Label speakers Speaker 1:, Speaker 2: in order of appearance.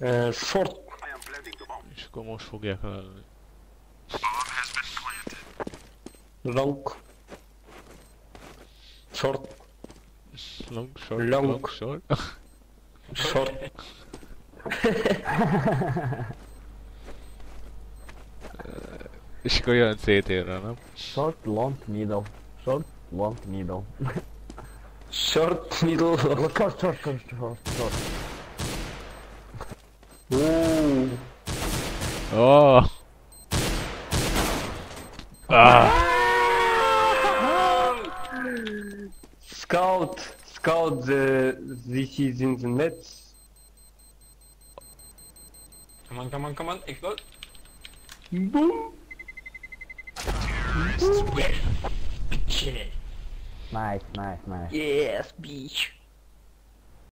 Speaker 1: Uh, short.
Speaker 2: És akkor most fogják lelni.
Speaker 1: Long. Short.
Speaker 2: Long, short,
Speaker 1: Long.
Speaker 2: long, short.
Speaker 1: Short.
Speaker 2: És akkor jön CT-re, nem?
Speaker 3: Short, long, middle. Short, long, middle.
Speaker 1: Short, middle.
Speaker 3: Oh, short, short, short, short, short.
Speaker 1: Oeh.
Speaker 2: Oh! Ah!
Speaker 1: Scout. Scout, the, this is in the nets.
Speaker 4: Come on, come on, come on, explode.
Speaker 1: Boom.
Speaker 3: Nice, nice, nice.
Speaker 1: Yes, bitch.